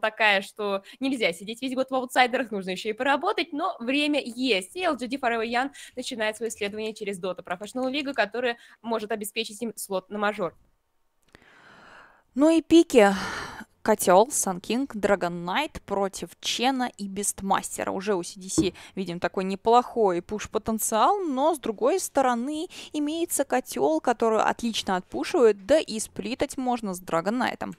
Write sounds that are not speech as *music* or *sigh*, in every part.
такая, что нельзя сидеть весь год в аутсайдерах, нужно еще и поработать, но время есть. И LGD Forever Young начинает свое исследование через Dota Professional League, которая может обеспечить им слот на мажор. Ну и пики. Котел, King, Dragon Knight против Чена и Бестмастера. Уже у CDC видим такой неплохой пуш-потенциал, но с другой стороны имеется котел, который отлично отпушивает, да и сплитать можно с Dragon Knight.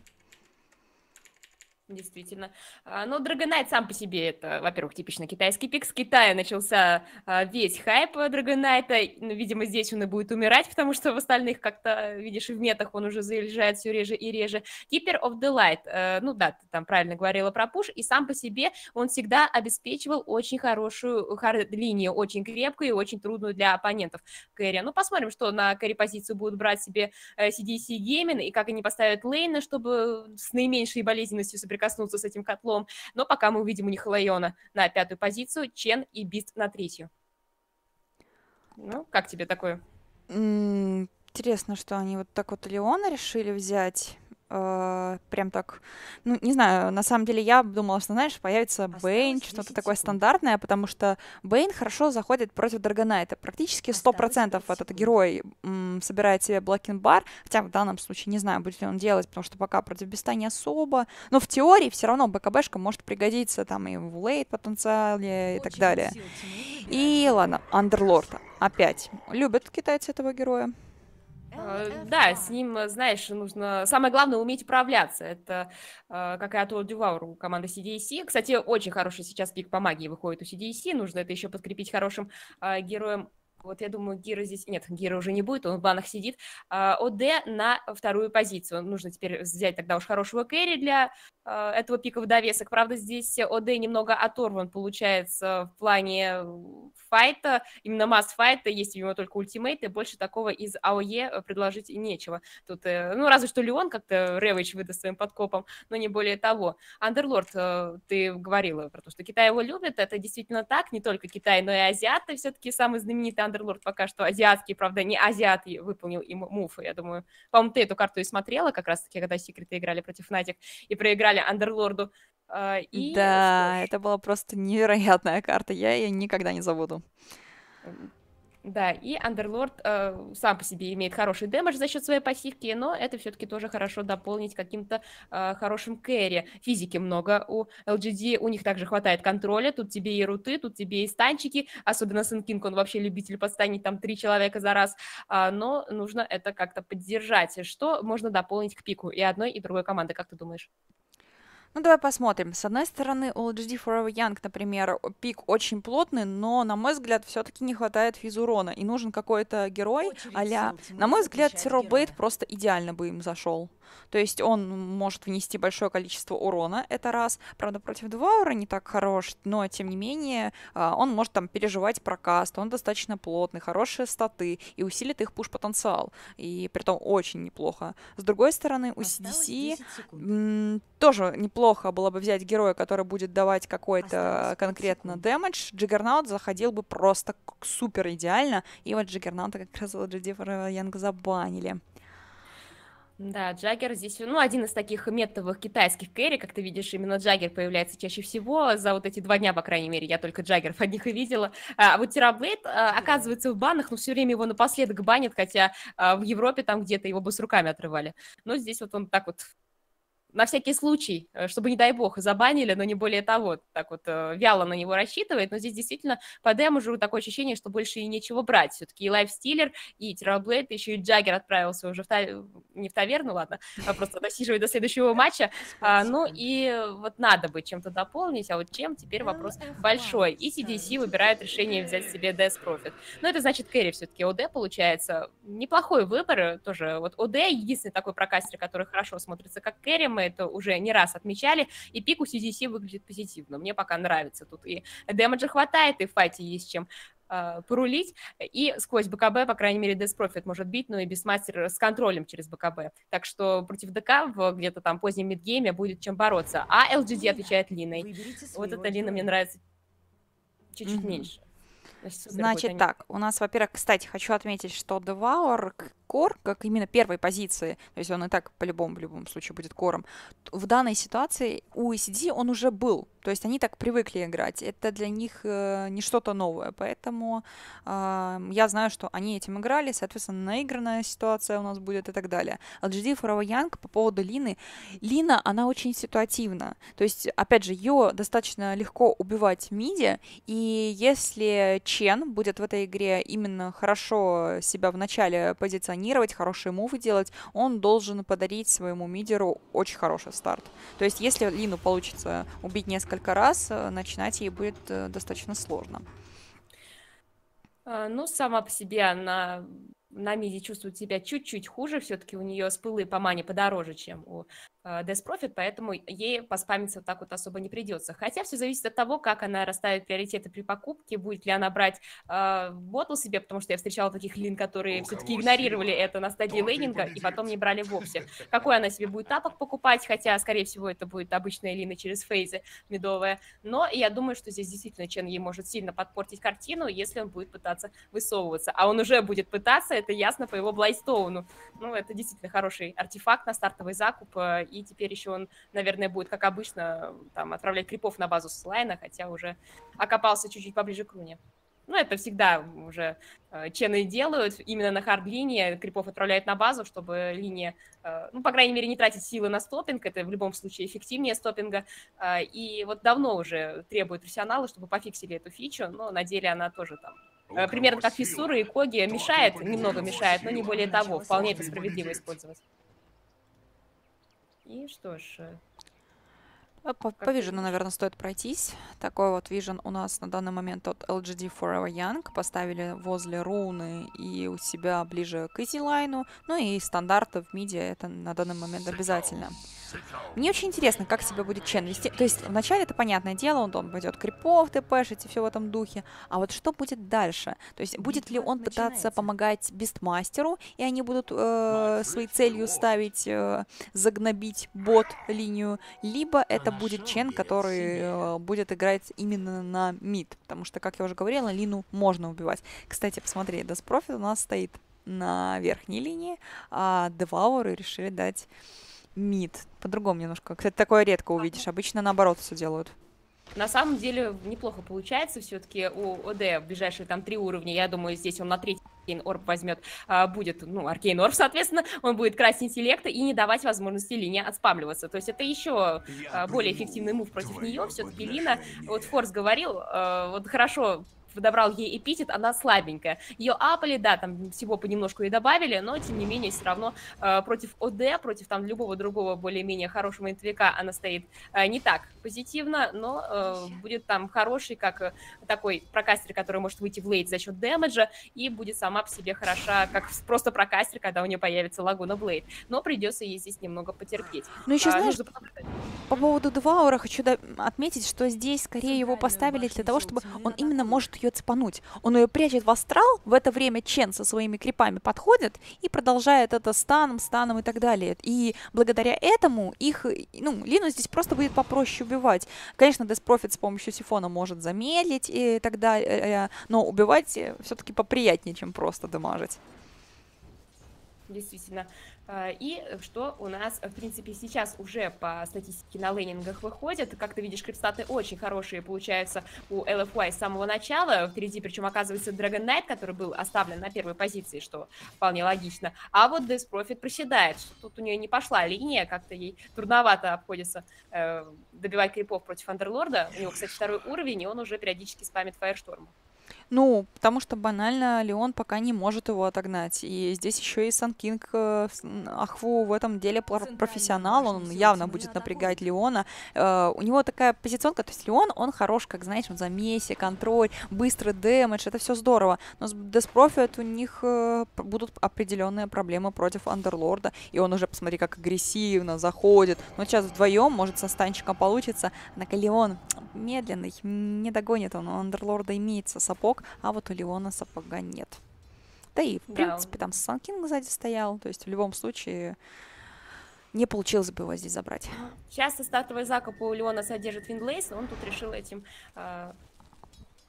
Действительно. А, ну, Dragonite сам по себе это, во-первых, типично китайский пик. С Китая начался а, весь хайп Dragonite. Ну, видимо, здесь он и будет умирать, потому что в остальных как-то, видишь, в метах он уже заезжает все реже и реже. Keeper of the Light. Э, ну да, ты там правильно говорила про пуш. И сам по себе он всегда обеспечивал очень хорошую линию, очень крепкую и очень трудную для оппонентов кэри. Ну, посмотрим, что на кэри-позицию будут брать себе CDC Gaming и как они поставят лейна, чтобы с наименьшей болезненностью соприкоснуться с этим котлом. Но пока мы увидим у них Лайона на пятую позицию, Чен и Бист на третью. Ну, как тебе такое? Интересно, что они вот так вот Леона решили взять э, прям так, ну, не знаю, на самом деле я думала, что, знаешь, появится Бейн, что-то такое стандартное, потому что Бейн хорошо заходит против Драгонайта. Практически 100% этот герой м, собирает себе Блэкин Бар, хотя в данном случае не знаю, будет ли он делать, потому что пока против Беста не особо, но в теории все равно БКБшка может пригодиться там и в лейт потенциале и так далее. И ладно, Андерлорд опять любят китайцы этого героя. Э, да, с ним, э, знаешь, нужно... Самое главное уметь управляться. Это э, как и от Дюваур у команды CDC. Кстати, очень хороший сейчас пик по магии выходит у CDC. Нужно это еще подкрепить хорошим героем вот я думаю, Гира здесь... Нет, Гира уже не будет, он в банах сидит. ОД на вторую позицию. Нужно теперь взять тогда уж хорошего кэри для этого пика в довесок. Правда, здесь ОД немного оторван, получается, в плане файта, именно масс-файта, есть у него только ультимейты, больше такого из AoE э, предложить нечего. Тут, э, ну, разве что Lion как-то Ревич выдаст своим подкопом, но не более того. Underlord, э, ты говорила про то, что Китай его любит, это действительно так, не только Китай, но и азиаты, все-таки самый знаменитый Underlord пока что азиатский, правда, не азиат выполнил им мув, я думаю, по-моему, ты эту карту и смотрела как раз-таки, когда Секреты играли против Натик и проиграли Андерлорду. И да, это была просто невероятная карта, я ее никогда не забуду. Да, и Андерлорд э, сам по себе имеет хороший дэмэдж за счет своей пассивки, но это все-таки тоже хорошо дополнить каким-то э, хорошим кэри. Физики много у LGD, у них также хватает контроля, тут тебе и руты, тут тебе и станчики, особенно Сенкинг, он вообще любитель подстанить там три человека за раз, э, но нужно это как-то поддержать. Что можно дополнить к пику и одной, и другой команды, как ты думаешь? Ну, давай посмотрим. С одной стороны, у LGD Forever Young, например, пик очень плотный, но, на мой взгляд, все-таки не хватает физурона. И нужен какой-то герой а На мой взгляд, Терроблейд просто идеально бы им зашел. То есть он может внести большое количество урона, это раз. Правда, против Дваура не так хорош, но, тем не менее, а, он может там переживать прокаст, он достаточно плотный, хорошие статы и усилит их пуш-потенциал. И при том очень неплохо. С другой стороны, у CDC тоже неплохо было бы взять героя, который будет давать какой-то конкретно дэмэдж. Джиггернаут заходил бы просто супер идеально. И вот Джаггернаута как раз LGD Young забанили. Да, Джаггер здесь, ну, один из таких метовых китайских кэри, как ты видишь, именно Джаггер появляется чаще всего, за вот эти два дня, по крайней мере, я только Джаггеров *laughs* одних и видела. А вот Terrorblade а, оказывается в банах, но все время его напоследок банят, хотя а, в Европе там где-то его бы с руками отрывали. Но здесь вот он так вот на всякий случай, э, чтобы, не дай бог, забанили, но не более того, так вот э, вяло на него рассчитывает, но здесь действительно по демажу такое ощущение, что больше и нечего брать, все-таки и Lifestealer, и Терраблейд, еще и Джаггер отправился уже в та... не в таверну, ладно, а просто досиживать до следующего матча, а, ну и вот надо бы чем-то дополнить, а вот чем, теперь вопрос большой, и CDC выбирает решение взять себе Death Profit, но это значит Кэрри все-таки ОД получается, неплохой выбор, тоже. Вот ОД единственный такой прокастер, который хорошо смотрится как Кэрри, мы это уже не раз отмечали, и пик у CDC выглядит позитивно. Мне пока нравится тут и дэмэджа хватает, и в файте есть чем э, порулить, и сквозь БКБ, по крайней мере, Death Profit может бить, но и Бисмастер с контролем через БКБ. Так что против ДК в где-то там позднем мидгейме будет чем бороться. А LGD отвечает Линой. Вот эта Лина мне нравится чуть-чуть mm-hmm. меньше. Значит так, у нас, во-первых, кстати, хочу отметить, что Devour кор, как именно первой позиции, то есть он и так по-любому, в любом случае будет кором, в данной ситуации у ECD он уже был, то есть они так привыкли играть. Это для них э, не что-то новое. Поэтому э, я знаю, что они этим играли, соответственно, наигранная ситуация у нас будет и так далее. LGD Forever Young по поводу Лины. Лина, она очень ситуативна. То есть, опять же, ее достаточно легко убивать в миде. И если Чен будет в этой игре именно хорошо себя в начале позиционировать, хорошие мувы делать, он должен подарить своему мидеру очень хороший старт. То есть, если Лину получится убить несколько раз, э, начинать ей будет э, достаточно сложно. А, ну, сама по себе она на миде чувствует себя чуть-чуть хуже, все-таки у нее спылы по мане подороже, чем у Death Profit, поэтому ей поспамиться вот так вот особо не придется. Хотя все зависит от того, как она расставит приоритеты при покупке, будет ли она брать э, ботл себе, потому что я встречала таких лин, которые все-таки игнорировали сила, это на стадии лейнинга и потом не брали вовсе. *laughs* Какой она себе будет тапок покупать, хотя, скорее всего, это будет обычная лина через фейзы медовая. Но я думаю, что здесь действительно Чен ей может сильно подпортить картину, если он будет пытаться высовываться. А он уже будет пытаться, это ясно по его Блайстоуну. Ну, это действительно хороший артефакт на стартовый закуп, э, и теперь еще он, наверное, будет, как обычно, там, отправлять крипов на базу с лайна, хотя уже окопался чуть-чуть поближе к руне. Ну, это всегда уже э, чены делают. Именно на хард-линии крипов отправляют на базу, чтобы линия, э, ну, по крайней мере, не тратить силы на стопинг. Это в любом случае эффективнее стопинга. Э, и вот давно уже требуют профессионалы, чтобы пофиксили эту фичу, но на деле она тоже там э, примерно как фиссуры и коги мешает, немного мешает, но не более того. Вполне это справедливо использовать. И что ж... Э, по, по Vision, наверное, стоит пройтись. Такой вот Vision у нас на данный момент от LGD Forever Young. Поставили возле руны и у себя ближе к Easy Ну и стандарты в миде это на данный момент обязательно. Мне очень интересно, как себя будет Чен вести. То есть вначале это понятное дело, он, он пойдет крипов, тпшить и все в этом духе. А вот что будет дальше? То есть будет ли он пытаться помогать Бестмастеру, и они будут э, своей целью ставить, э, загнобить бот-линию, либо это будет Чен, который э, будет играть именно на мид. Потому что, как я уже говорила, Лину можно убивать. Кстати, посмотри, Profit у нас стоит на верхней линии, а Девауры решили дать мид. По-другому немножко. Кстати, такое редко увидишь. Обычно наоборот все делают. На самом деле неплохо получается все-таки у ОД в ближайшие там три уровня. Я думаю, здесь он на третий Аркейн Орб возьмет, а, будет, ну, Аркейн Орб, соответственно, он будет красть интеллекта и не давать возможности Лине отспамливаться. То есть это еще а, более эффективный мув против нее. Все-таки Лина, вот Форс говорил, а, вот хорошо подобрал ей эпитет, она слабенькая. Ее апали, да, там всего понемножку и добавили, но тем не менее все равно э, против ОД, против там любого другого более-менее хорошего интвика она стоит э, не так позитивно, но э, будет там хороший, как э, такой прокастер, который может выйти в лейт за счет дэмэджа, и будет сама по себе хороша, как просто прокастер, когда у нее появится Лагуна Блейд. Но придется ей здесь немного потерпеть. Ну еще а, знаешь, нужно... по поводу Дваура хочу отметить, что здесь скорее его поставили для того, чтобы он именно может ее цепануть. Он ее прячет в астрал, в это время Чен со своими крипами подходит и продолжает это станом, станом и так далее. И благодаря этому их, ну, Лину здесь просто будет попроще убивать. Конечно, Death Prophet с помощью сифона может замедлить и так далее, но убивать все-таки поприятнее, чем просто дамажить. Действительно. А, и что у нас, в принципе, сейчас уже по статистике на лейнингах выходит. Как ты видишь, крипстаты очень хорошие получаются у LFY с самого начала. Впереди, причем, оказывается, Dragon Knight, который был оставлен на первой позиции, что вполне логично. А вот Death Profit проседает, тут у нее не пошла линия, как-то ей трудновато обходится э, добивать крипов против Андерлорда. У него, кстати, второй уровень, и он уже периодически спамит Фаершторм. Ну, потому что банально Леон пока не может его отогнать. И здесь еще и Сан Кинг э, Ахву в этом деле профессионал, он явно будет напрягать Леона. Э, у него такая позиционка, то есть Леон, он хорош, как, знаешь, в замесе, контроль, быстрый дэмэдж, это все здорово. Но с Profit у них э, будут определенные проблемы против Андерлорда, и он уже, посмотри, как агрессивно заходит. Но сейчас вдвоем, может, со станчиком получится. Однако Леон медленный, не догонит он, у Андерлорда имеется сапог, а вот у Леона сапога нет. Да и, в да. принципе, там Санкинг сзади стоял, то есть в любом случае не получилось бы его здесь забрать. Сейчас стартовый закуп у Леона содержит Винглейс, он тут решил этим э,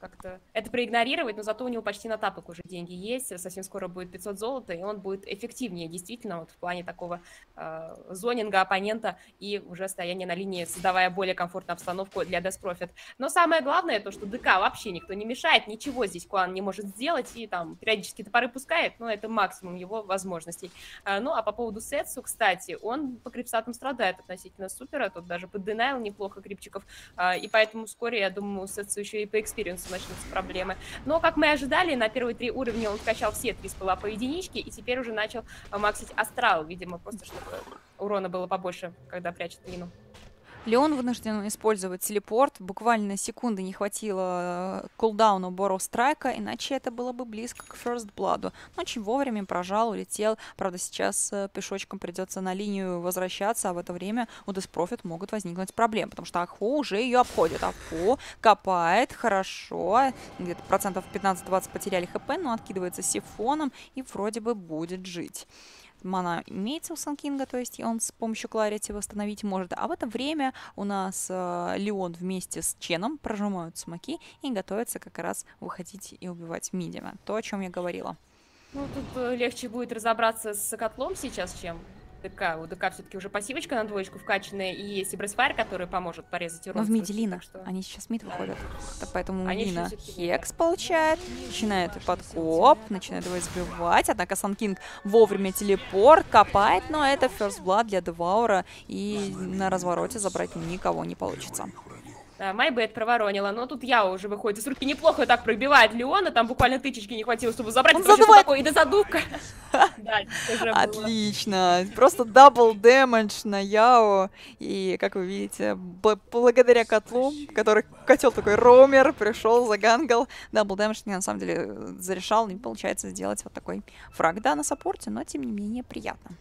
как-то это проигнорировать, но зато у него почти на тапок уже деньги есть, совсем скоро будет 500 золота, и он будет эффективнее, действительно, вот в плане такого э, зонинга оппонента и уже стояния на линии, создавая более комфортную обстановку для Death Profit. Но самое главное то, что DK вообще никто не мешает, ничего здесь Куан не может сделать, и там периодически топоры пускает, но это максимум его возможностей. А, ну, а по поводу Сетсу, кстати, он по крипстатам страдает относительно супера, тут даже под denial неплохо крипчиков, а, и поэтому вскоре, я думаю, Сетсу еще и по экспириенсу начнутся проблемы. Но, как мы ожидали, на первые три уровня он скачал все три спелла по единичке, и теперь уже начал максить астрал, видимо, просто чтобы урона было побольше, когда прячет мину. Леон вынужден использовать телепорт. Буквально секунды не хватило кулдауну Борроу Страйка, иначе это было бы близко к First Blood. Но очень вовремя прожал, улетел. Правда, сейчас э, пешочком придется на линию возвращаться, а в это время у Деспрофит могут возникнуть проблемы, потому что Аху уже ее обходит. Аху копает хорошо, где-то процентов 15-20 потеряли хп, но откидывается сифоном и вроде бы будет жить мана имеется у Санкинга, то есть он с помощью Кларити восстановить может. А в это время у нас э, Леон вместе с Ченом прожимают смоки и готовятся как раз выходить и убивать Мидима. То, о чем я говорила. Ну, тут э, легче будет разобраться с котлом сейчас, чем ДК. У ДК все-таки уже пассивочка на двоечку вкачанная, и есть и Бресфайр, который поможет порезать урон. Но в миде Лина. Что... Они сейчас мид выходят. Да. Поэтому Они Лина Хекс получает, начинает подкоп, начинает его избивать, однако Sand King вовремя телепорт, копает, но это First Blood для Деваура, и на развороте забрать никого не получится. Да, Майбет проворонила, но тут я уже выходит из руки неплохо так пробивает Леона, там буквально тычечки не хватило, чтобы забрать. Он задувает! Такое, и до задувка. *laughs* Отлично, просто double damage на Яо, и, как вы видите, благодаря котлу, который котел такой ромер, пришел, загангал, double damage на самом деле зарешал, не получается сделать вот такой фраг, да, на саппорте, но тем не менее приятно.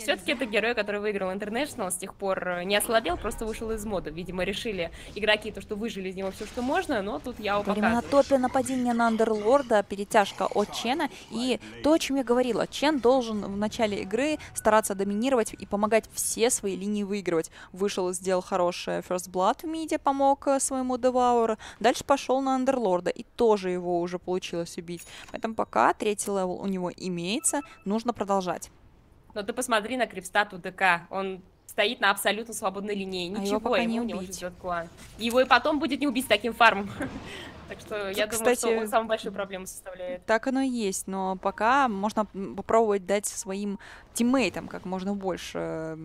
Все-таки это герой, который выиграл International, с тех пор э, не ослабел, просто вышел из мода. Видимо, решили игроки то, что выжили из него все, что можно, но тут я показываю. на топе нападения на Андерлорда, перетяжка от Чена. И то, о чем я говорила, Чен должен в начале игры стараться доминировать и помогать все свои линии выигрывать. Вышел и сделал хорошее First Blood в миде, помог э, своему Девауру. Дальше пошел на Андерлорда, и тоже его уже получилось убить. Поэтому пока третий левел у него имеется, нужно продолжать. Но ты посмотри на крипстату DK. Он стоит на абсолютно свободной линии. Ничего, а его, ему не, убить. ждет клан. Его и потом будет не убить таким фармом. *laughs* Так что я думаю, что он самую большую проблему составляет. Так оно и есть, но пока можно попробовать дать своим тиммейтам как можно больше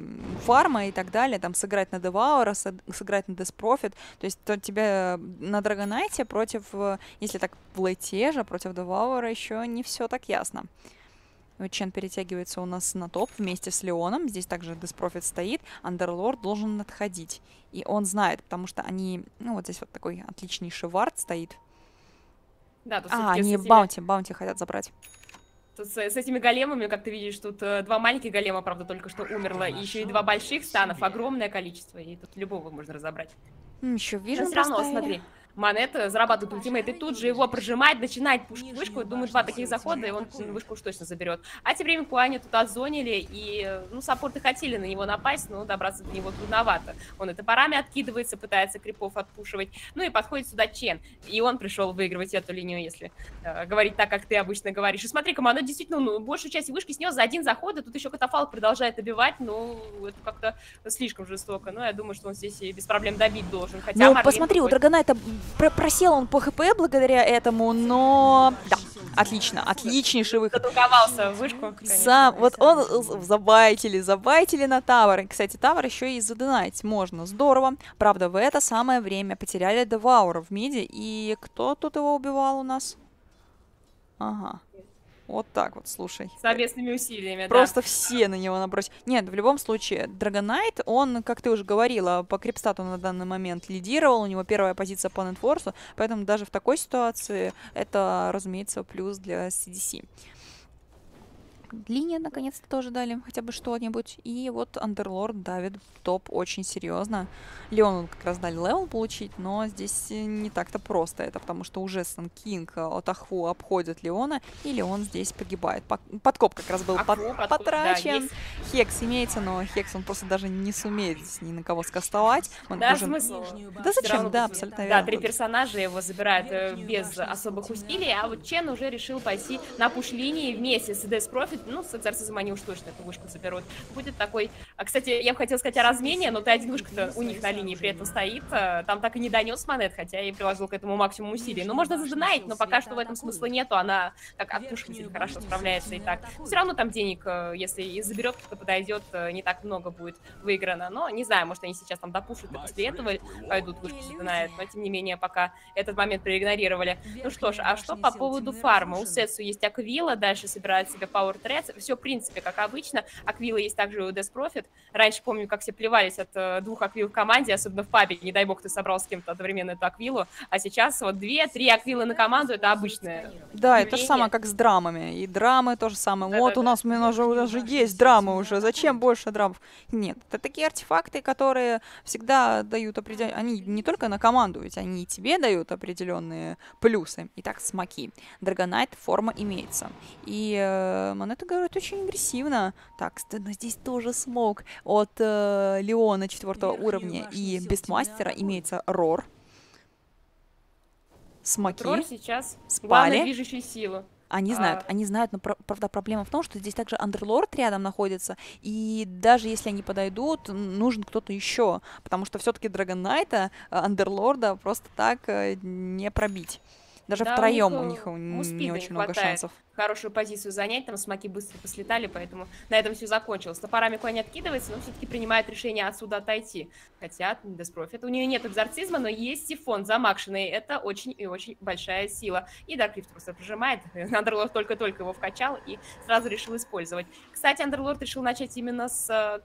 фарма и так далее, там сыграть на Деваура, сыграть на Death Prophet, то есть то тебе на Драгонайте против, э, если так в лейте же, против Деваура еще не все так ясно. Чен перетягивается у нас на топ вместе с Леоном. Здесь также Death Prophet стоит. Underlord должен отходить. И он знает, потому что они... Ну, вот здесь вот такой отличнейший вард стоит. Да, тут а, они этими... баунти, баунти хотят забрать. Тут с, с этими големами, как ты видишь, тут э, два маленьких голема, правда, только что умерло, и еще и два больших станов, огромное количество, и тут любого можно разобрать. Еще вижу. все равно, смотри, монеты, зарабатывает ультимейт, и тут же его прожимает, начинает пушить вышку, думаю, два таких захода, и он вышку уж точно заберет. А тем временем Куани тут отзонили, и, ну, саппорты хотели на него напасть, но добраться до него трудновато. Он и топорами откидывается, пытается крипов отпушивать, ну и подходит сюда Чен, и он пришел выигрывать эту линию, если э, говорить так, как ты обычно говоришь. И смотри, команда действительно, ну, большую часть вышки снес за один заход, и тут еще катафалк продолжает добивать, ну, это как-то слишком жестоко. Но я думаю, что он здесь и без проблем добить должен. Хотя ну, посмотри, у Драгона это просел он по хп благодаря этому, но... Да, отлично, отличнейший выход. Затолковался в вышку. Сам, вот он забайтили, забайтили на тавер. Кстати, тавер еще и задонать можно, здорово. Правда, в это самое время потеряли Деваура в миде, и кто тут его убивал у нас? Ага. Вот так вот, слушай. Совместными усилиями, Просто да. все на него набросили. Нет, в любом случае, Dragon Knight, он, как ты уже говорила, по крипстату на данный момент лидировал, у него первая позиция по нетворсу, поэтому даже в такой ситуации это, разумеется, плюс для CDEC. Линия наконец-то тоже дали хотя бы что-нибудь. И вот Underlord давит топ очень серьезно. Леону как раз дали левел получить, но здесь не так-то просто это, потому что уже Sand King э, от Ахву обходит Леона, и Леон здесь погибает. Подкоп как раз был под, подкоп, потрачен. Да, Хекс имеется, но Хекс он просто даже не сумеет здесь ни на кого скастовать. Он да, нужен... смысл? Да зачем? Да, абсолютно верно. Да, три персонажа его забирают э, без особых усилий, а вот Чен уже решил пойти на пуш-линии вместе с Death Profit, ну, с Экзорцизом они уж точно эту вышку заберут. Будет такой... А, кстати, я бы хотела сказать о размене, но ты один вышка у них на линии при этом стоит, э, там так и не донес монет, хотя и приложил к этому максимум усилий. Ну, можно задонать, но пока что в этом смысла нету, она как отпушиватель хорошо справляется и так. Все равно там денег, э, если и заберет, кто подойдет, не так много будет выиграно. Но не знаю, может, они сейчас там допушат и после этого пойдут вышку задонают, но тем не менее пока этот момент проигнорировали. Ну что ж, а что по поводу фарма? У Сетсу есть Аквила, дальше собирает себе Power Threads. Все, в принципе, как обычно. Аквила есть также у Death Profit. Раньше помню, как все плевались от э, двух Аквил в команде, особенно в пабе. Не дай бог ты собрал с кем-то одновременно эту Аквилу. А сейчас вот две-три Аквилы на команду, это обычное Да, это же самое, как с драмами. И драмы то же самое. Да, вот да, у нас, да. у нас же, у нас же есть драмы уже. Зачем больше драм? Нет, это такие артефакты, которые всегда дают определенные... Они не только на команду, ведь они и тебе дают определенные плюсы. Итак, смоки. Драгонайт форма имеется. И э, монета говорит очень агрессивно. Так, но здесь тоже смог от э, Леона четвертого уровня и Бестмастера имеется Рор. Смоки. Рор сейчас спали. движущая сила. Они знают, а... они знают, но правда проблема в том, что здесь также Андерлорд рядом находится, и даже если они подойдут, нужен кто-то еще, потому что все-таки Драгонайта, Андерлорда просто так э, не пробить. Даже да, втроем у них, у них не очень много шансов. Хорошую позицию занять, там смоки быстро послетали, поэтому на этом все закончилось. Топорами конь откидывается, но все-таки принимает решение отсюда отойти. Хотя, Деспрофит, у нее нет экзорцизма, но есть сифон замакшенный. Это очень и очень большая сила. И Даркрифт просто прижимает. *laughs* Андерлорд только-только его вкачал и сразу решил использовать. Кстати, Андерлорд решил начать именно с э,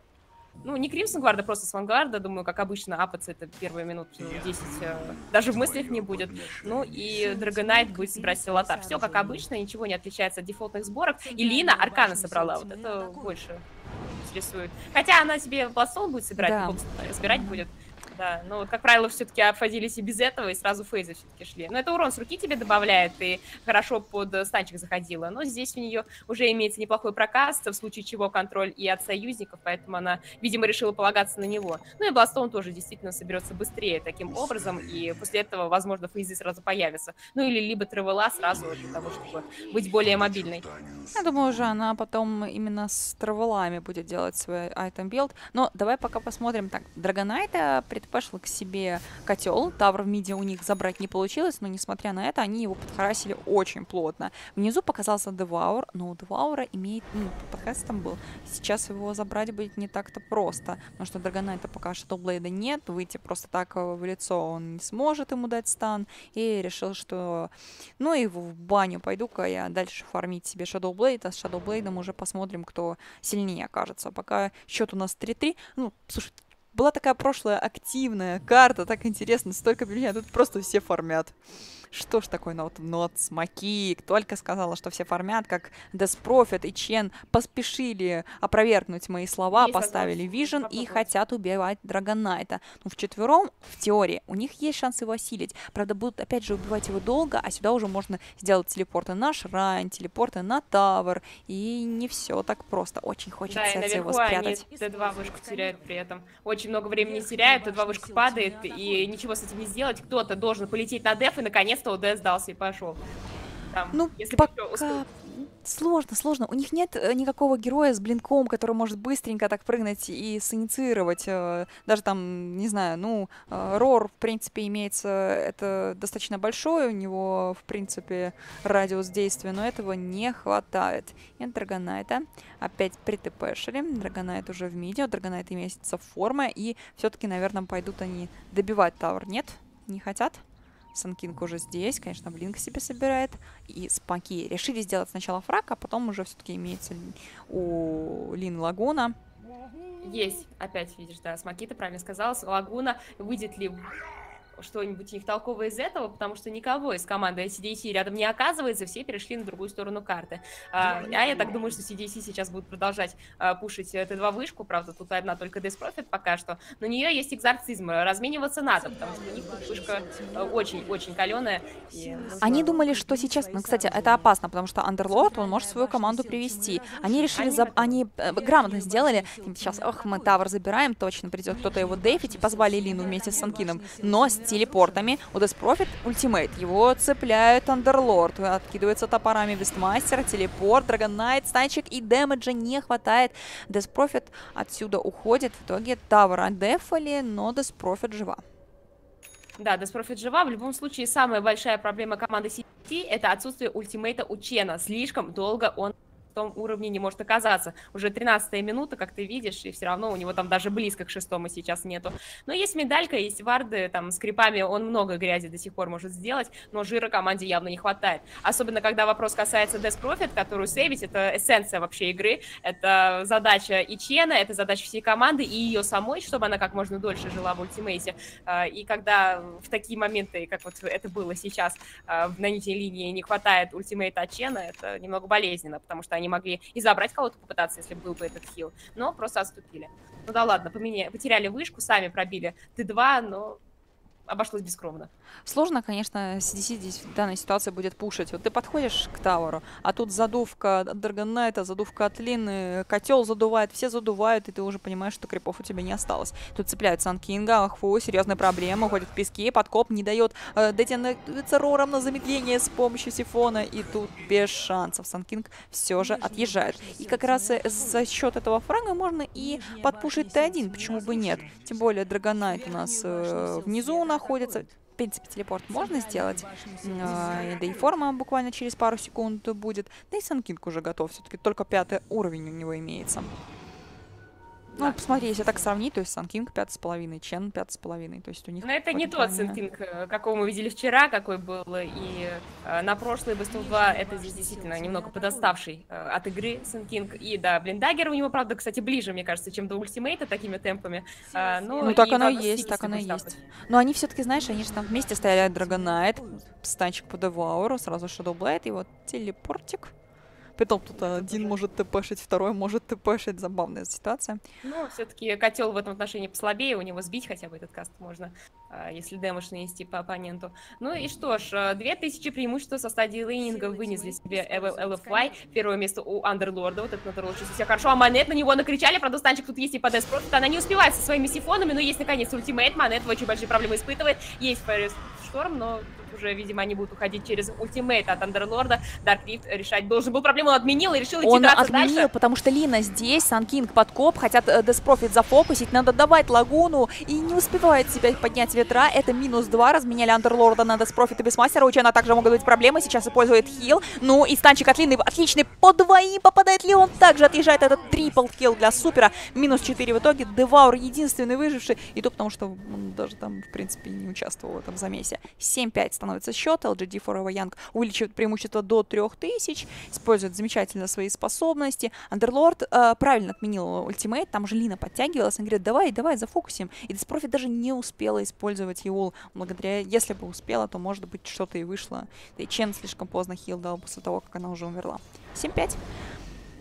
ну, не Кримсон Гварда, просто с Вангарда, думаю, как обычно, апаться это первые минут 10, э, даже в мыслях не будет. Ну, и Драгонайт будет собирать силатар. Все как обычно, ничего не отличается от дефолтных сборок. И Лина Аркана собрала, вот это больше интересует. Хотя она себе пластол будет собирать, да. собирать будет да. Ну, вот, как правило, все-таки обходились и без этого, и сразу фейзы все-таки шли. Но это урон с руки тебе добавляет, и хорошо под станчик заходила. Но здесь у нее уже имеется неплохой прокаст, в случае чего контроль и от союзников, поэтому она, видимо, решила полагаться на него. Ну и Бластон тоже действительно соберется быстрее таким образом, и после этого, возможно, фейзы сразу появятся. Ну или либо тревела сразу для того, чтобы быть более мобильной. Я думаю, уже она потом именно с тревелами будет делать свой item build. Но давай пока посмотрим. Так, Драгонайта предпочла к себе котел. Tower в миде у них забрать не получилось, но несмотря на это, они его подхарасили очень плотно. Внизу показался Деваур, но у Деваура имеет, ну, подкаст там был. Сейчас его забрать будет не так-то просто, потому что Драгонайта пока Shadow Blade нет, выйти просто так в лицо он не сможет ему дать stun, и решил, что ну и в баню пойду-ка я дальше фармить себе Shadow Blade, а с Shadow Blade уже посмотрим, кто сильнее окажется. Пока счет у нас 3-3, ну, слушай, была такая прошлая активная карта, так интересно, столько объявлений, а тут просто все фармят. Что ж такое нот, нот смоки? Только сказала, что все фармят, как Деспрофит и Чен поспешили опровергнуть мои слова, есть поставили vision и хотят убивать Драгонайта. Ну, вчетвером, в теории, у них есть шанс его осилить. Правда, будут опять же убивать его долго, а сюда уже можно сделать телепорты на Shrine, телепорты на Tower. И не все так просто. Очень хочется да, его спрятать. Они Т2 вышку теряют при этом. Очень много времени теряют, Т2 вышка падает, и ничего с этим не сделать. Кто-то должен полететь на деф и наконец наконец-то ОД сдался и пошел. Там, ну, если пока сложно, сложно. У них нет э, никакого героя с блинком, который может быстренько так прыгнуть и синициировать. Э, даже там, не знаю, ну, э, Рор, в принципе, имеется, это достаточно большой, у него, в принципе, радиус действия, но этого не хватает. И Драгонайта опять притпшили. Драгонайт уже в миде, у Драгонайта имеется форма, и все-таки, наверное, пойдут они добивать Тавр. Нет? Не хотят? Санкинг уже здесь, конечно, Блинк себе собирает. И Спаки решили сделать сначала фраг, а потом уже все-таки имеется у Лин Лагуна. Есть, опять видишь, да, Смоки, ты правильно сказал. Лагуна выйдет ли что-нибудь у них толковое из этого, потому что никого из команды CDC рядом не оказывается, все перешли на другую сторону карты. А, а я так думаю, что CDC сейчас будет продолжать а, пушить Т2 вышку, правда, тут одна только Profit пока что, у нее есть экзорцизм, размениваться надо, потому что у них вышка очень-очень каленая. Они думали, что сейчас, ну, кстати, это опасно, потому что Underlord, он может свою команду привести. Они решили, за... они э, грамотно сделали, сейчас, ох, мы Тавр забираем, точно придет кто-то его дефить, и позвали Лину вместе с Санкином, но телепортами у Profit ультимейт, его цепляют Underlord, откидывается топорами Вестмастер, телепорт, Knight, станчик, и дэмэджа не хватает. Profit отсюда уходит, в итоге Тавр отдефали, но Profit жива. Да, Деспрофит жива. В любом случае, самая большая проблема команды CT это отсутствие ультимейта у Чена. Слишком долго он том уровне не может оказаться. Уже 13 минута, как ты видишь, и все равно у него там даже близко к шестому сейчас нету. Но есть медалька, есть варды, там с крипами он много грязи до сих пор может сделать, но жира команде явно не хватает. Особенно, когда вопрос касается Death Profit, которую сейвить, это эссенция вообще игры, это задача и Чена, это задача всей команды, и ее самой, чтобы она как можно дольше жила в ультимейте. А, и когда в такие моменты, как вот это было сейчас, а, на нижней линии не хватает ультимейта от Чена, это немного болезненно, потому что они могли и забрать кого-то попытаться, если был бы этот хил, но просто отступили. Ну да ладно, поменя... потеряли вышку, сами пробили Т2, но обошлось бескровно. Сложно, конечно, CDC здесь в данной ситуации будет пушить. Вот ты подходишь к Тауру, а тут задувка от Драгонайта, задувка от Лины, котел задувает, все задувают, и ты уже понимаешь, что крипов у тебя не осталось. Тут цепляют Санкинга, Ахфу, серьезная проблема, уходит в песке, подкоп не дает э, дотянуться рором на замедление с помощью сифона, и тут без шансов Санкинг все же отъезжает. И как раз э, за счет этого фрага можно и подпушить Т1, почему бы нет. Тем более Драгонайт у нас э, внизу находится, в принципе, телепорт можно сделать. А, да и форма буквально через пару секунд будет. Да и Санкинг уже готов. Все-таки только пятый уровень у него имеется. Ну, да. посмотри, если так сравнить, то есть Сан Кинг 5,5, Чен 5,5, то есть у них... Но это не тот Сан Кинг, э, какого мы видели вчера, какой был, и э, на прошлый Best of 2 это здесь действительно немного подоставший э, от игры Сан Кинг, и да, Blink Dagger у него, правда, кстати, ближе, мне кажется, чем до ультимейта такими темпами, э, но Ну, так и, оно и есть, так оно и есть. Но они все-таки, знаешь, они же там вместе стояли Драгонайт, станчик по Девауру, сразу Shadow Blade, и вот телепортик. Потом тут один может тпшить, второй может тпшить. Забавная ситуация. Ну, все-таки котел в этом отношении послабее, у него сбить хотя бы этот каст можно, а, если damage нанести по оппоненту. Ну и что ж, 2000 а, преимущества со стадии лейнинга вынесли себе LFY. Первое место у Андерлорда, вот это Натурал чувствует себя хорошо. А Манет на него накричали, правда, станчик тут есть и по Деспрофит. Она не успевает со своими сифонами, но есть наконец ультимейт. Манет очень большие проблемы испытывает. Есть Шторм, но уже, видимо, они будут уходить через ультимейт от Андерлорда. Dark Rift решать должен был проблему, он отменил и решил идти Он отменил, дальше. потому что Лина здесь, Санкинг под коп, хотят э, Деспрофит зафокусить, надо давать Лагуну, и не успевает себя поднять ветра, это минус 2, разменяли Андерлорда на Деспрофит и Бесмастера, у Чена также могут быть проблемы, сейчас использует heal, ну и станчик от Лины отличный, по двоим попадает ли он, также отъезжает этот triple heal для Супера, минус 4 в итоге, Деваур единственный выживший, и то потому что он даже там, в принципе, не участвовал в этом замесе. 7-5 становится счет. LGD Forever Young увеличивает преимущество до 3000, использует замечательно свои способности. Андерлорд э, правильно отменил ультимейт, там же Лина подтягивалась, он говорит, давай, давай, зафокусим. И Деспрофит даже не успела использовать его благодаря, если бы успела, то может быть что-то и вышло. Да и Чен слишком поздно heal дал после того, как она уже умерла. 7-5.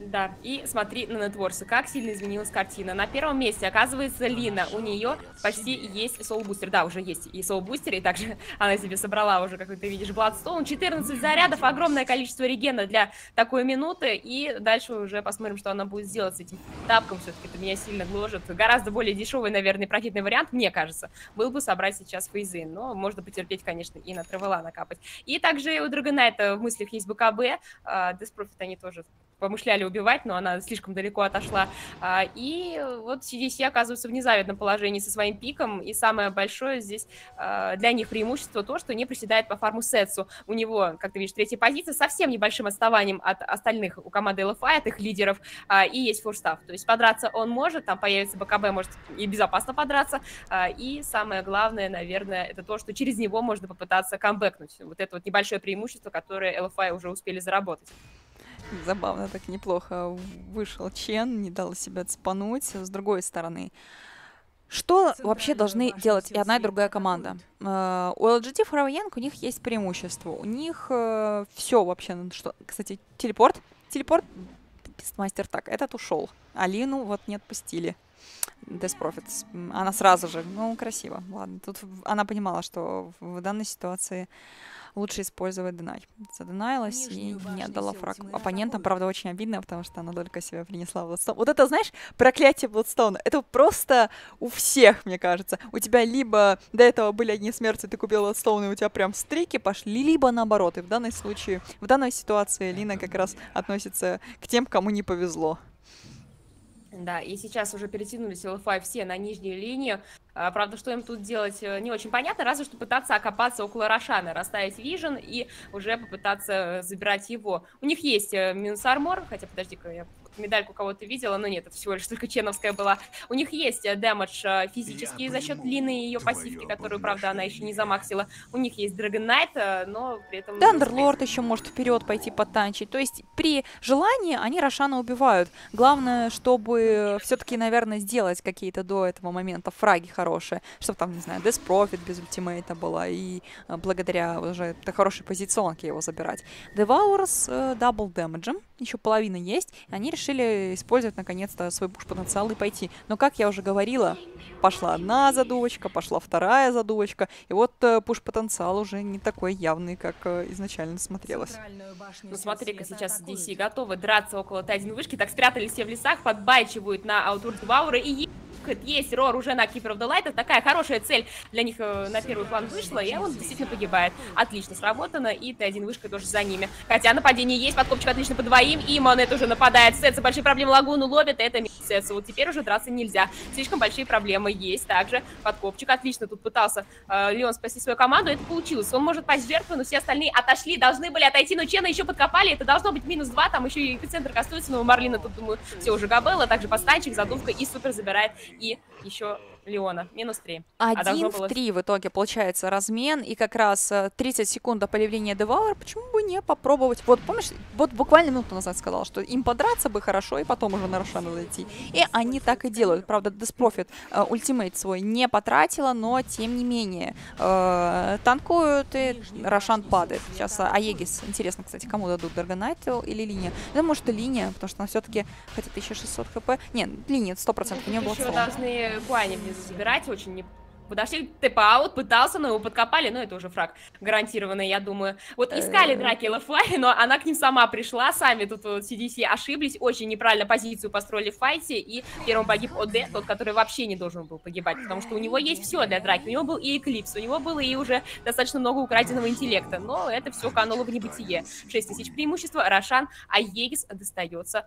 Да, и смотри на нетворсы, как сильно изменилась картина. На первом месте оказывается Лина, у нее почти есть Soul Booster. Да, уже есть и Soul Booster, и также *laughs* она себе собрала уже, как ты видишь, Bloodstone. 14 зарядов, огромное количество регена для такой минуты, и дальше уже посмотрим, что она будет сделать с этим тапком. Все-таки это меня сильно гложет. Гораздо более дешевый, наверное, профитный вариант, мне кажется, был бы собрать сейчас фейзы, но можно потерпеть, конечно, и на Тревела накапать. И также у Драгонайта в мыслях есть БКБ, а, Деспрофит они тоже помышляли убивать, но она слишком далеко отошла. А, и вот CDC оказывается в незавидном положении со своим пиком, и самое большое здесь а, для них преимущество то, что не приседает по фарму Сетсу. У него, как ты видишь, третья позиция, совсем небольшим отставанием от остальных у команды LFI, от их лидеров, а, и есть форстав. То есть подраться он может, там появится БКБ, может и безопасно подраться, и самое главное, наверное, это то, что через него можно попытаться камбэкнуть. Вот это вот небольшое преимущество, которое LFI уже успели заработать. *laughs* Забавно, так неплохо вышел Чен, не дал себя цепануть. С другой стороны, Что вообще должны делать и одна, и другая команда? Э, у LGT Young у них есть преимущество. У них э, все вообще, ну, что, кстати, телепорт, телепорт, мастер так, этот ушел. Алину вот не отпустили. Death Profits. Она сразу же, ну, красиво. Ладно, тут она понимала, что в данной ситуации лучше использовать Deny. Заденаилась и не отдала фраг оппонентам. Правда, очень обидно, потому что она только себя принесла в Bloodstone. Вот это, знаешь, проклятие Bloodstone. Это просто у всех, мне кажется. У тебя либо до этого были одни смерти, ты купил Bloodstone, и у тебя прям стрики пошли, либо наоборот. И в данной случае, в данной ситуации Лина как раз относится к тем, кому не повезло. Да, и сейчас уже перетянулись LFI все на нижнюю линию. А, правда, что им тут делать, э, не очень понятно, разве что пытаться окопаться около Рошана, расставить Вижен и уже попытаться забирать его. У них есть э, минус армор, хотя, подожди-ка, я медальку кого-то видела, но нет, это всего лишь только ченовская была. У них есть э, дэмэдж э, физический за счет Лины и ее пассивки, которую, правда, она еще не замаксила. У них есть Dragon Knight, э, но при этом... Дандерлорд еще может вперед пойти потанчить. То есть при желании они Рошана убивают. Главное, чтобы все-таки, наверное, сделать какие-то до этого момента фраги хорошие, чтобы там, не знаю, Death Profit без ультимейта была, и благодаря уже хорошей позиционке его забирать. Devour double damage -ем, еще половина есть, и они решили использовать наконец-то свой push-потенциал и пойти. Но, как я уже говорила, пошла одна задувочка, пошла вторая задувочка, и вот э, push-потенциал уже не такой явный, как э, изначально смотрелось. Ну смотри-ка, сейчас CDEC готовы драться около Т1 вышки, так спрятались все в лесах, подбайчивают на Outworld Devourer -а и есть Рор уже на Keeper of the Light. Это такая хорошая цель для них э, на первый план вышла, и он действительно погибает. Отлично сработано, и Т1 вышка тоже за ними. Хотя нападение есть, подкопчик отлично по двоим, и Монет уже нападает. Сетса большие проблемы Лагуну ловит, это Сетса. Вот теперь уже драться нельзя. Слишком большие проблемы есть. Также подкопчик отлично тут пытался э, Леон спасти свою команду, это получилось. Он может пасть жертвой, но все остальные отошли, должны были отойти, но Чена еще подкопали, это должно быть минус 2, там еще и эпицентр кастуется, но у Марлина тут, думаю, все уже Габелла, также постанчик, задувка и супер забирает и еще Леона. Минус 3. А Один а в было... 3 в итоге получается размен, и как раз 30 э, секунд до появления Девауэр, почему бы не попробовать? Вот помнишь, вот буквально минуту назад сказал, что им подраться бы хорошо, и потом уже на Рошана зайти. И они так и делают. Правда, Деспрофит э, ультимейт свой не потратила, но тем не менее э, танкуют, и Рошан падает. Сейчас Aegis, интересно, кстати, кому дадут, Драгонайту или Лине? Я думаю, что Лине, потому что она все-таки хотя 1600 хп. Нет, Линия 100%, у нее было Еще должны Гуани забирать очень не подошли тэп-аут, пытался, но его подкопали, но это уже фраг гарантированный, я думаю. Вот искали драки Лафлай, но она к ним сама пришла, сами тут вот CDC ошиблись, очень неправильно позицию построили в файте, и первым погиб ОД, тот, который вообще не должен был погибать, потому что у него есть все для драки, у него был и Эклипс, у него было и уже достаточно много украденного интеллекта, но это все кануло в небытие. 6 тысяч преимущества, Рошан, а Егис достается а,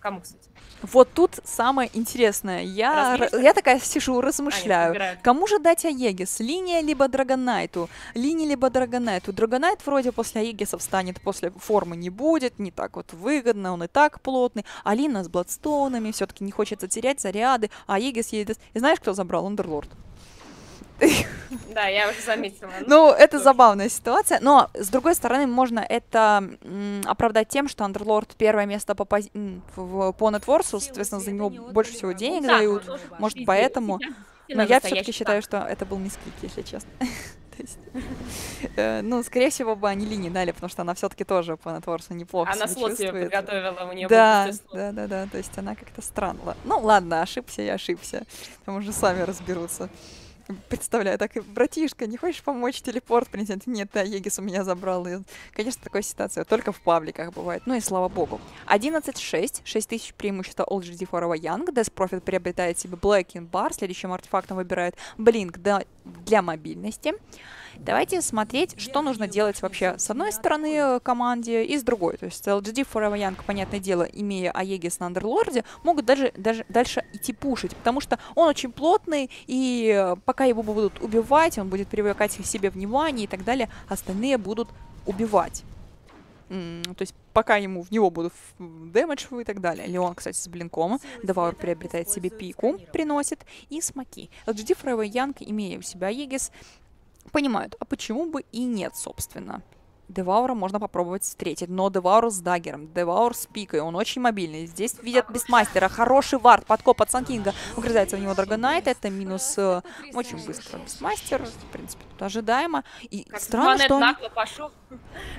кому, кстати? Вот тут самое интересное. Я, я такая сижу, размышляю. А, Кому же дать Аегис? Линия либо Драгонайту? Линия либо Драгонайту? Драгонайт вроде после Аегиса встанет, после формы не будет, не так вот выгодно, он и так плотный. Алина с Бладстоунами, все-таки не хочется терять заряды. А Аегис едет... И знаешь, кто забрал? Андерлорд. Да, я уже заметила. Ну, это забавная ситуация, но, с другой стороны, можно это оправдать тем, что Андерлорд первое место по, пози... по нетворсу, соответственно, за него больше всего денег дают, может, поэтому... Но я все-таки считаю, что это был мисклик, если честно. *laughs* Э, ну, скорее всего, бы они линии дали, потому что она все-таки тоже по нетворсу неплохо Она слот себе подготовила, у нее Да, да, да, да, то есть она как-то странно. Ну, ладно, ошибся я ошибся. Там уже сами разберутся представляю, так, братишка, не хочешь помочь телепорт принести? Нет, да, Егис у меня забрал. И, конечно, такая ситуация только в пабликах бывает. Ну и слава богу. 11.6, 6000 преимущества Old GD Forever Young. Death Profit приобретает себе Black in Bar. Следующим артефактом выбирает Blink для, для мобильности. Давайте смотреть, что нужно делать вообще с одной стороны э, команде и с другой. То есть LGD Forever Young, понятное дело, имея Аегис на Андерлорде, могут даже, даже дальше идти пушить, потому что он очень плотный, и э, пока его будут убивать, он будет привлекать к себе внимание и так далее, остальные будут убивать. То есть пока ему в него будут damage и так далее. Леон, кстати, с блинком. Деваур приобретает себе пику, приносит, и смоки. LGD Forever Young, имея у себя Aegis, понимают, а почему бы и нет, собственно. Деваура можно попробовать встретить, но Деваур с даггером, Деваур с пикой, он очень мобильный. Здесь видят Бестмастера, хороший ward, подкоп от Санкинга, вгрызается в него Драгонайт, это минус э, очень быстро Бестмастер, в принципе, тут ожидаемо. И как странно, что он... пошел.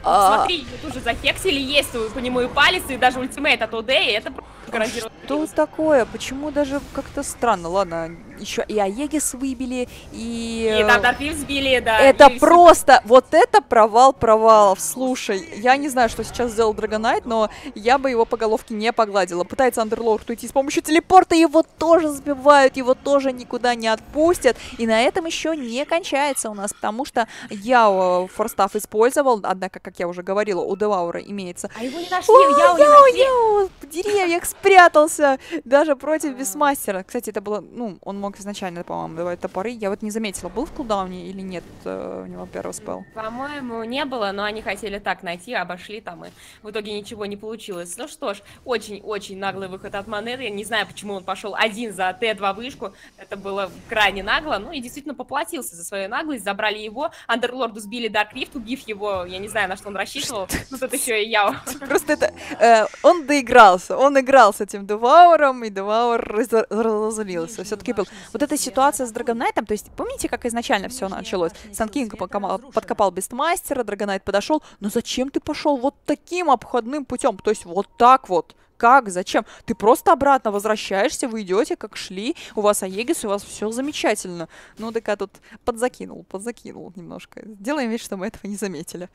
А... Смотри, тут же захексили, есть по нему и палец, и даже ультимейт от ОД, и это гарантированно. Что такое? Почему даже как-то странно? Ладно, еще и Аегис выбили, и... И там Дарфив сбили, да. Это просто, вот это провал провалов. Слушай, я не знаю, что сейчас сделал Драгонайт, но я бы его по головке не погладила. Пытается Андерлорд уйти с помощью телепорта, его тоже сбивают, его тоже никуда не отпустят. И на этом еще не кончается у нас, потому что Яо Форстав использовал, однако, как я уже говорила, у Деваура имеется... А его не нашли, О, Яо, Яо, не нашли. Яо в деревьях спрятался, даже против Бисмастера. Кстати, это было, ну, он мог изначально, по-моему, давать топоры. Я вот не заметила, был в кулдауне или нет э, у него первый спел. По-моему, не было, но они хотели так найти, обошли там, и в итоге ничего не получилось. Ну что ж, очень-очень наглый выход от Монеты. Я не знаю, почему он пошел один за Т2 вышку. Это было крайне нагло. Ну и действительно поплатился за свою наглость. Забрали его. Андерлорду сбили Дарк Рифт, убив его. Я не знаю, на что он рассчитывал. Ну тут еще и я. *laughs* Просто это... Э, он доигрался. Он играл с этим Devour ом, и Devour разозлился. Все-таки был вот эта ситуация с Dragon Knight ом, то есть помните, как изначально все началось? Sand King подкопал Beastmaster а, Dragon Knight подошел, но зачем ты пошел вот таким обходным путем? То есть вот так вот. Как? Зачем? Ты просто обратно возвращаешься, вы идете, как шли, у вас Aegis, у вас все замечательно. Ну, так я тут подзакинул, подзакинул немножко. Делаем вид, что мы этого не заметили.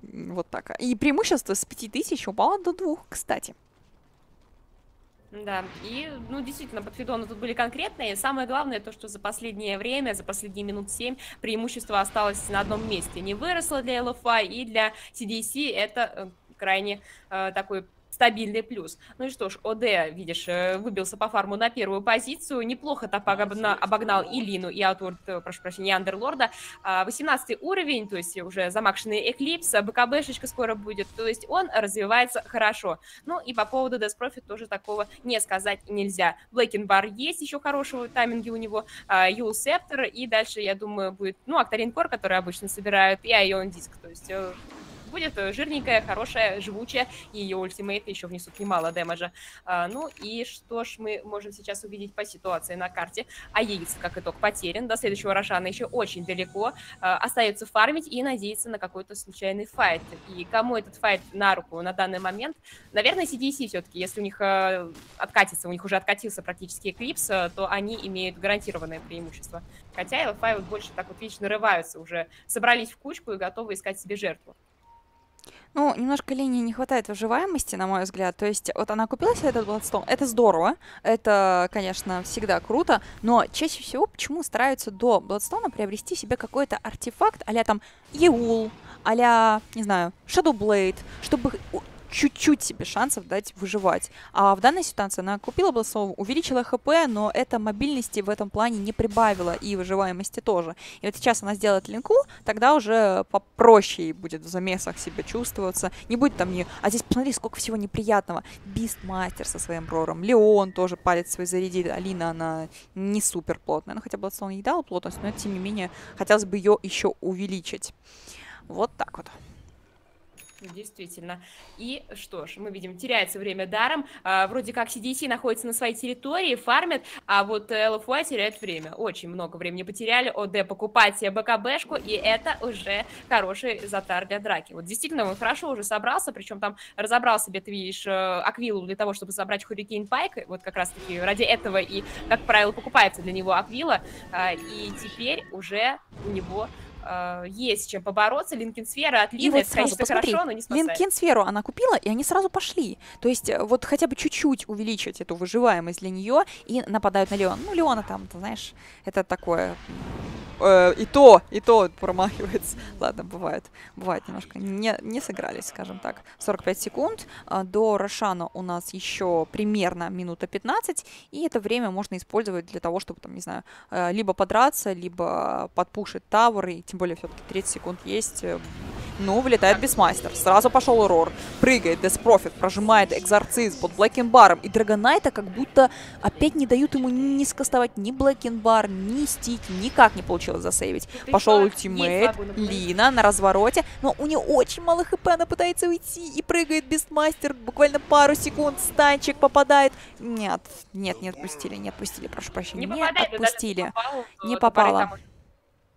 Вот так. И преимущество с 5000 упало до 2, кстати. Да, и, ну, действительно, под Фидона тут были конкретные. Самое главное, то, что за последнее время, за последние минут 7, преимущество осталось на одном месте. Не выросло для LFI и для CDC это э, крайне э, такой стабильный плюс. Ну и что ж, ОД, видишь, э, выбился по фарму на первую позицию, неплохо так обогнал и Лину, и Аутворд, э, прошу прощения, и Андерлорда. 18 уровень, то есть уже замакшенный Эклипс, БКБшечка скоро будет, то есть он развивается хорошо. Ну и по поводу Death Profit тоже такого не сказать нельзя. Блэкин Бар есть еще хорошего тайминги у него, Юл Септор, и дальше, я думаю, будет, ну, Актарин Кор, который обычно собирают, и Айон Диск, то есть э, будет э, жирненькая, хорошая, живучая, и ее ультимейты еще внесут немало дэмэджа. А, ну и что ж мы можем сейчас увидеть по ситуации на карте. Аегис, как итог, потерян. До следующего Рошана еще очень далеко. А, остается фармить и надеяться на какой-то случайный файт. И кому этот файт на руку на данный момент? Наверное, CDC все-таки, если у них э, откатится, у них уже откатился практически Эклипс, то они имеют гарантированное преимущество. Хотя LFI вот больше так вот вечно нарываются уже, собрались в кучку и готовы искать себе жертву. Ну, немножко линии не хватает выживаемости, на мой взгляд. То есть, вот она купила себе этот Bloodstone, это здорово, это, конечно, всегда круто, но чаще всего почему стараются до Bloodstone приобрести себе какой-то артефакт а там Еул, а не знаю, Shadow Blade, чтобы чуть-чуть себе шансов дать выживать. А в данной ситуации она купила Блэсову, увеличила ХП, но это мобильности в этом плане не прибавила и выживаемости тоже. И вот сейчас она сделает линку, тогда уже попроще будет в замесах себя чувствоваться. Не будет там не... А здесь посмотри, сколько всего неприятного. Бистмастер со своим рором, Леон тоже палец свой зарядит, Алина, она не супер плотная. Ну, хотя Bloodstone не дала плотность, но тем не менее хотелось бы ее еще увеличить. Вот так вот. Действительно. И что ж, мы видим, теряется время даром. А, вроде как CDEC находится на своей территории, фармит, а вот LFY теряет время. Очень много времени потеряли. ОД покупать себе BKB шку, и это уже хороший затар для драки. Вот действительно, он хорошо уже собрался, причем там разобрал себе, ты видишь, э, Aquil у для того, чтобы собрать Hurricane Pike. Вот как раз-таки ради этого и, как правило, покупается для него Aquila. А, и теперь уже у него э, есть чем побороться. Linken сфера от Лины, вот это, конечно, посмотри, хорошо, но не спасает. Линкин сферу она купила, и они сразу пошли. То есть э, вот хотя бы чуть-чуть увеличить эту выживаемость для нее и нападают на Леон. Ну, Леона там, ты знаешь, это такое э, и то, и то промахивается. *laughs* Ладно, бывает. Бывает немножко. Не, не сыгрались, скажем так. 45 секунд. Э, до Рошана у нас еще примерно минута 15. И это время можно использовать для того, чтобы, там, не знаю, либо подраться, либо подпушить tower. И тем более все-таки 30 секунд есть. Э, Ну, вылетает Beastmaster. Сразу пошел Roar. Прыгает Death Prophet, прожимает Exorcism под Black King Bar ом. И Dragon Knight а как будто опять не дают ему ни скастовать ни Black King Bar, ни Stick. Никак не получилось за save ить. Пошел ultimate. Лина на развороте. Но у нее очень мало хп, она пытается уйти. И прыгает Beastmaster. Буквально пару секунд. Станчик попадает. Нет, нет, не отпустили, не отпустили, прошу прощения. Не, не отпустили. Не попало.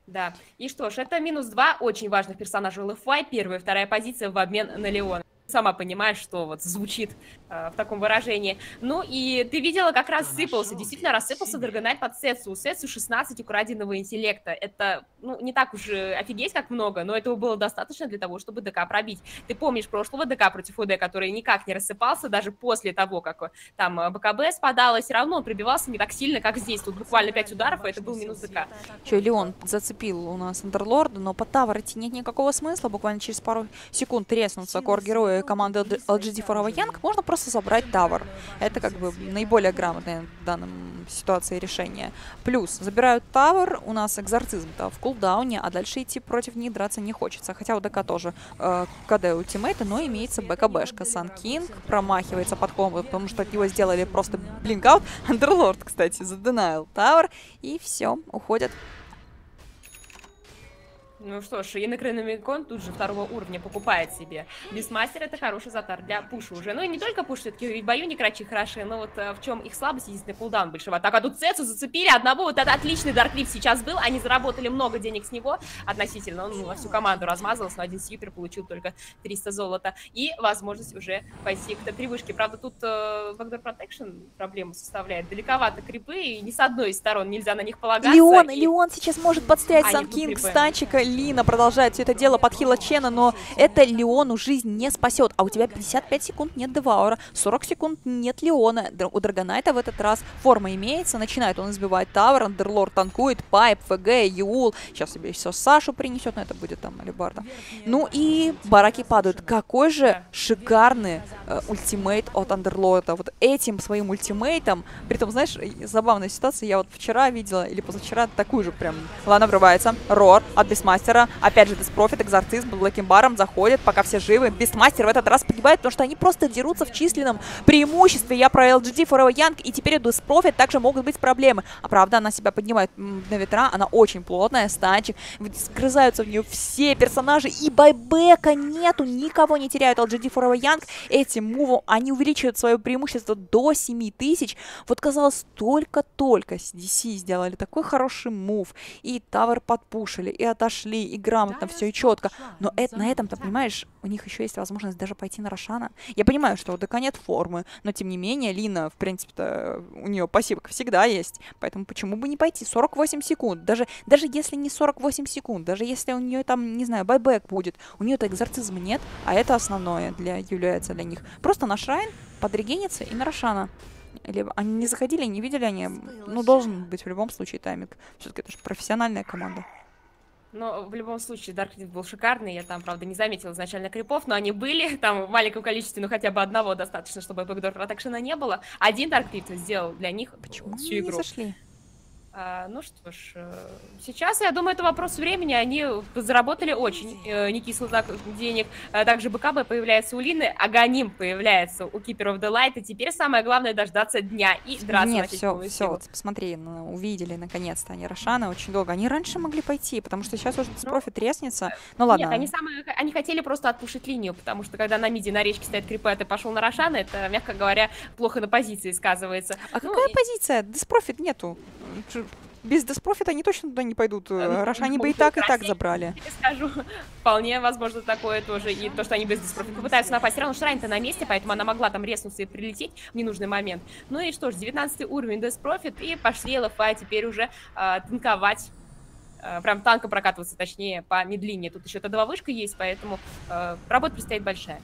Да. И что ж, это минус два очень важных персонажей LFY. Первая вторая позиция в обмен на Леона сама понимаешь, что вот звучит э, в таком выражении. Ну и ты видела, как рассыпался, действительно рассыпался Драгонайт под Сетсу. У Сетсу 16 украденного интеллекта. Это, ну, не так уж офигеть как много, но этого было достаточно для того, чтобы ДК пробить. Ты помнишь прошлого ДК против УД, который никак не рассыпался, даже после того, как э, там э, БКБ спадало, все равно он пробивался не так сильно, как здесь. Тут буквально 5 ударов, и это был минус ДК. Че, Леон зацепил у нас Андерлорда, но по тавр идти нет никакого смысла. Буквально через пару секунд треснутся кор героя команды LGD for Young, можно просто забрать тавер. Это как бы наиболее грамотное в данном ситуации решение. Плюс, забирают тавер, у нас экзорцизм-то в кулдауне, а дальше идти против них драться не хочется. Хотя у ДК тоже э, КД ультимейта, но имеется БКБшка. Сан Кинг промахивается под комбо, потому что его сделали просто блинкаут. *laughs* Андерлорд, кстати, заденайл тавер. И все, уходят ну что ж, и Инокрономикон тут же второго уровня покупает себе. Бисмастер это хороший затар для пуша уже. Ну и не только пуш, все-таки ведь бою не крачи хороши, но вот э, в чем их слабость, единственный кулдаун большого. Так, а тут Цецу зацепили одного, вот это отличный Дарклип сейчас был, они заработали много денег с него относительно, он ну, во всю команду размазался, но один сьютер получил только 300 золота и возможность уже пойти к вышке. Правда, тут э, Backdoor Protection проблему составляет, далековато крипы, и ни с одной из сторон нельзя на них полагаться. Леон, и... Леон сейчас может подстоять Сан Кинг, Станчика, Лина продолжает все это дело под хила Чена, но это Леону жизнь не спасет. А у тебя 55 секунд нет Деваура, 40 секунд нет Леона. У Драгонайта в этот раз форма имеется, начинает он избивать Тавер, Андерлорд танкует, Пайп, ФГ, Юл. Сейчас себе все Сашу принесет, но это будет там Алибарда. Ну и бараки падают. Какой же шикарный э, ultimate от Underlord а. Вот этим своим ultimate ом, при том, знаешь, забавная ситуация, я вот вчера видела, или позавчера, такую же прям. Ладно, врывается. Roar от Beastmaster а Beastmaster а. Опять же, Деспрофит, Экзорцизм, Блэкимбаром заходит, пока все живы. Beastmaster в этот раз погибает, потому что они просто дерутся в численном преимуществе. Я про LGD, Forever Young, и теперь у Death Prophet также могут быть проблемы. А правда, она себя поднимает на ветра, она очень плотная, станчик. Сгрызаются в нее все персонажи, и buyback а нету, никого не теряют LGD, Forever Young. Этим мувом они увеличивают свое преимущество до 7000. Вот казалось, только-только DC сделали такой хороший мув, и Тавер подпушили, и отошли ушли, и грамотно все, и четко. Но это, на этом-то, понимаешь, у них еще есть возможность даже пойти на Рошана. Я понимаю, что у ДК нет формы, но тем не менее, Лина, в принципе-то, у нее пассивка всегда есть. Поэтому почему бы не пойти? 48 секунд. Даже, даже если не 48 секунд, даже если у нее там, не знаю, байбек будет, у нее-то экзорцизма нет, а это основное для является для них. Просто на Шрайн подрегенится и на Рошана. Или они не заходили, не видели они. Ну, должен быть в любом случае тайминг. Все-таки это же профессиональная команда. Но в любом случае, Dark Knight был шикарный. Я там, правда, не заметила изначально крипов, но они были *laughs* там в маленьком количестве, но хотя бы одного достаточно, чтобы Backdoor Protection не было. Один Dark Knight сделал для них Почему всю игру. Не зашли? А, ну что ж, э, сейчас, я думаю, это вопрос времени. Они заработали очень э, не кисло так денег. А также BKB появляется у Лины, Aghanim появляется у the Light. И теперь самое главное дождаться дня и драться. Нет, все, все, вот посмотри, ну, увидели наконец-то они Рошана очень долго. Они раньше могли пойти, потому что сейчас уже ну, профит треснется. Ну ладно. Нет, они, самые, они хотели просто отпушить линию, потому что когда на миде на речке стоит крипа, ты пошел на Рошана, это, мягко говоря, плохо на позиции сказывается. А ну, какая и... позиция? Death Prophet нету без Death Prophet а они точно туда не пойдут. Э, Раз они бы и так, и так забрали. скажу, вполне возможно такое тоже. И то, что они без Death Prophet а попытаются напасть. Равно Shrine -то на месте, поэтому она могла там резнуться и прилететь в ненужный момент. Ну и что ж, 19 уровень Death Prophet. И пошли LFY теперь уже э, танковать э, прям танка прокатываться, точнее, по медлине. Тут еще Т2 вышка есть, поэтому э, работа предстоит большая.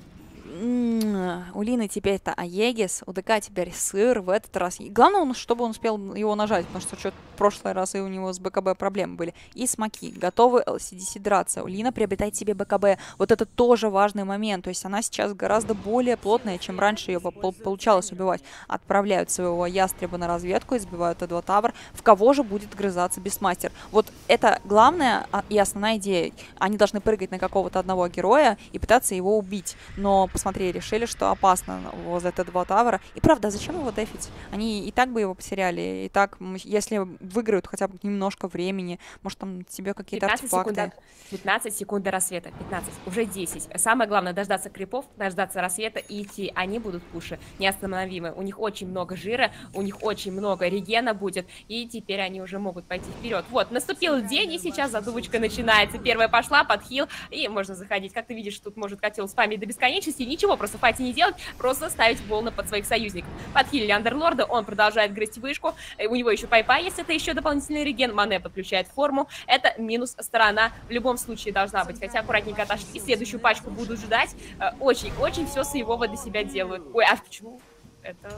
У Лины теперь-то Aegis, у ДК теперь сыр в этот раз. Главное, чтобы он успел его нажать, потому что что в прошлый раз у него с BKB проблемы были. И смоки. Готовы ли CDEC драться. Лина приобретает себе BKB. Вот это тоже важный момент. То есть она сейчас гораздо более плотная, чем раньше ее получалось убивать. Отправляют своего ястреба на разведку, избивают T2 tower. В кого же будет грызаться Бестмастер? Вот это главная а, и основная идея. Они должны прыгать на какого-то одного героя и пытаться его убить. Но посмотри, решили, что опасно возле Т2 Тавра. И правда, зачем его дефить? Они и так бы его потеряли. И так, если выиграют хотя бы немножко времени, может там тебе какие-то артефакты. Секунд, 15 секунд до рассвета, 15, уже 10. Самое главное, дождаться крипов, дождаться рассвета и идти. Они будут пуши неостановимы. У них очень много жира, у них очень много регена будет, и теперь они уже могут пойти вперед. Вот, наступил день, и сейчас задумочка начинается. Первая пошла, подхил, и можно заходить. Как ты видишь, тут может котел спамить до бесконечности, ничего просто файте не делать, просто ставить волны под своих союзников. Подхилили Андерлорда, он продолжает грызть вышку, э, у него еще пайпа есть, это еще дополнительный реген, Мане подключает форму, это минус сторона в любом случае должна быть, хотя аккуратненько отошли, следующую пачку буду ждать, очень-очень э, все своевого до себя делают. Ой, а почему? Это,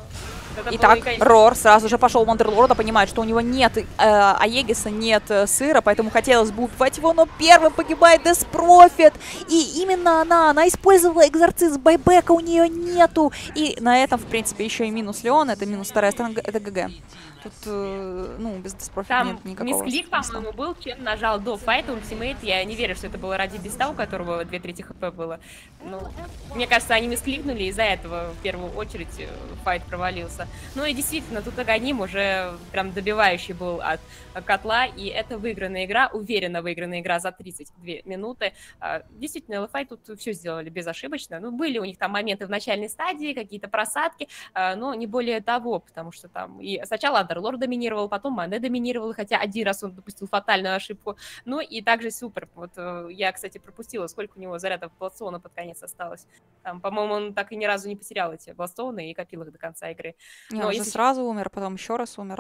это Итак. Рор сразу же пошел в Мандерлорда, понимает, что у него нет э, Аегиса, нет э, сыра, поэтому хотелось бы убивать его, но первым погибает Деспрофит. И именно она, она использовала экзорцизм байбека, у нее нету. И на этом, в принципе, еще и минус Леон, это минус вторая сторона, это ГГ. Тут, э, ну, без диспрофита Там нет никакого мисклик, по-моему, был, чем нажал до файта ультимейт. Я не верю, что это было ради биста, у которого 2 трети хп было. Ну, мне кажется, они мискликнули, из-за этого в первую очередь э, файт провалился. Ну и действительно, тут Аганим уже прям добивающий был от котла, и это выигранная игра, уверенно выигранная игра за 32 минуты. А, действительно, LFI тут все сделали безошибочно. Ну, были у них там моменты в начальной стадии, какие-то просадки, а, но не более того, потому что там и сначала Андерлорд доминировал, потом Мане доминировал, хотя один раз он допустил фатальную ошибку. Ну и также Супер. Вот э, я, кстати, пропустила, сколько у него зарядов Бластона под конец осталось. Там, по-моему, он так и ни разу не потерял эти Бластоны и копил их до конца игры. Не, Но он если... сразу умер, потом еще раз умер,